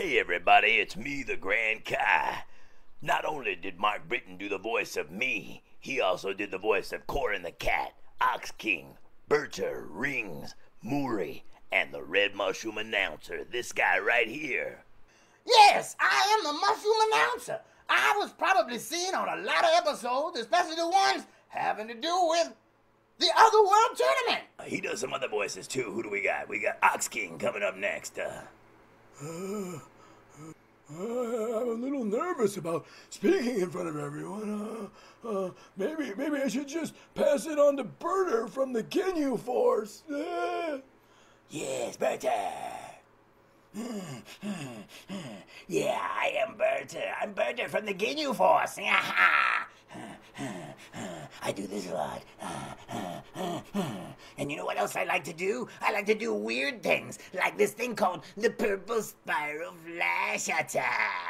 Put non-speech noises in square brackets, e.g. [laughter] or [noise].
Hey everybody, it's me, the Grand Kai. Not only did Mark Britten do the voice of me, he also did the voice of Korin the Cat, Ox King, Burter, Rings, Moori, and the Red Mushroom Announcer, this guy right here. Yes, I am the mushroom announcer. I was probably seen on a lot of episodes, especially the ones having to do with the other world tournament. Uh, He does some other voices too. Who do we got? We got Ox King coming up next. Uh, I'm a little nervous about speaking in front of everyone. Uh, uh, maybe, maybe I should just pass it on to Burter from the Ginyu Force. [laughs] Yes, Burter. [laughs] yeah, I am Burter. I'm Burter from the Ginyu Force. [laughs] I do this a lot. And you know what else I like to do? I like to do weird things, like this thing called the Purple Spiral Flash Attack.